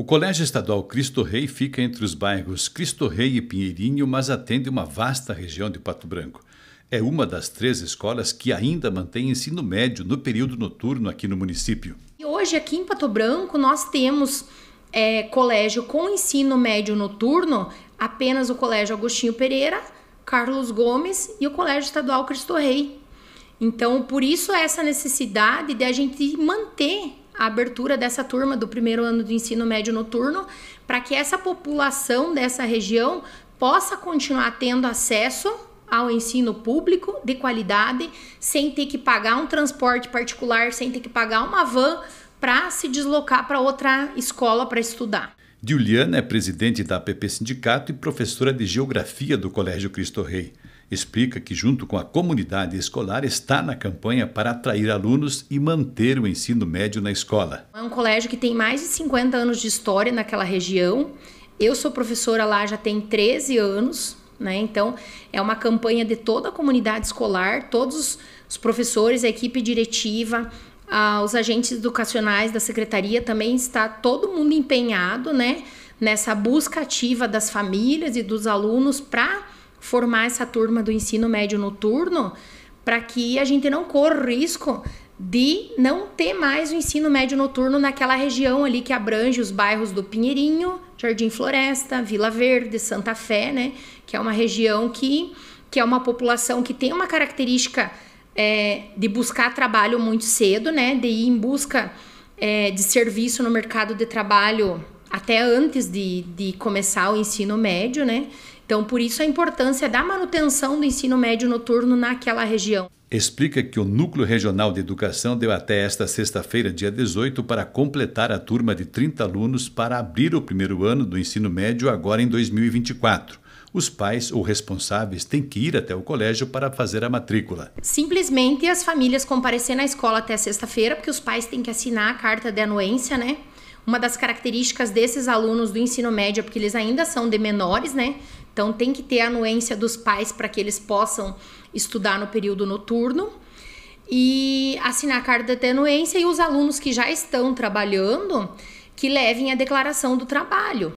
O Colégio Estadual Cristo Rei fica entre os bairros Cristo Rei e Pinheirinho, mas atende uma vasta região de Pato Branco. É uma das três escolas que ainda mantém ensino médio no período noturno aqui no município. E hoje, aqui em Pato Branco, nós temos é, colégio com ensino médio noturno, apenas o Colégio Agostinho Pereira, Carlos Gomes e o Colégio Estadual Cristo Rei. Então, por isso essa necessidade de a gente manter a abertura dessa turma do primeiro ano do ensino médio noturno, para que essa população dessa região possa continuar tendo acesso ao ensino público de qualidade, sem ter que pagar um transporte particular, sem ter que pagar uma van para se deslocar para outra escola para estudar. Juliana é presidente da APP Sindicato e professora de Geografia do Colégio Cristo Rei. Explica que, junto com a comunidade escolar, está na campanha para atrair alunos e manter o ensino médio na escola. É um colégio que tem mais de 50 anos de história naquela região. Eu sou professora lá já tem 13 anos, né? Então, é uma campanha de toda a comunidade escolar, todos os professores, a equipe diretiva, ah, os agentes educacionais da secretaria também está todo mundo empenhado, né, nessa busca ativa das famílias e dos alunos para formar essa turma do ensino médio noturno, para que a gente não corra o risco de não ter mais o ensino médio noturno naquela região ali que abrange os bairros do Pinheirinho, Jardim Floresta, Vila Verde, Santa Fé, né, que é uma região que que é uma população que tem uma característica é, de buscar trabalho muito cedo, né? De ir em busca é, de serviço no mercado de trabalho até antes de, de começar o ensino médio, né? Então, por isso a importância da manutenção do ensino médio noturno naquela região. Explica que o Núcleo Regional de Educação deu até esta sexta-feira, dia 18, para completar a turma de 30 alunos para abrir o primeiro ano do ensino médio agora em 2024 os pais ou responsáveis têm que ir até o colégio para fazer a matrícula. Simplesmente as famílias comparecer na escola até sexta-feira, porque os pais têm que assinar a carta de anuência, né? Uma das características desses alunos do ensino médio é porque eles ainda são de menores, né? Então tem que ter a anuência dos pais para que eles possam estudar no período noturno e assinar a carta de anuência e os alunos que já estão trabalhando que levem a declaração do trabalho.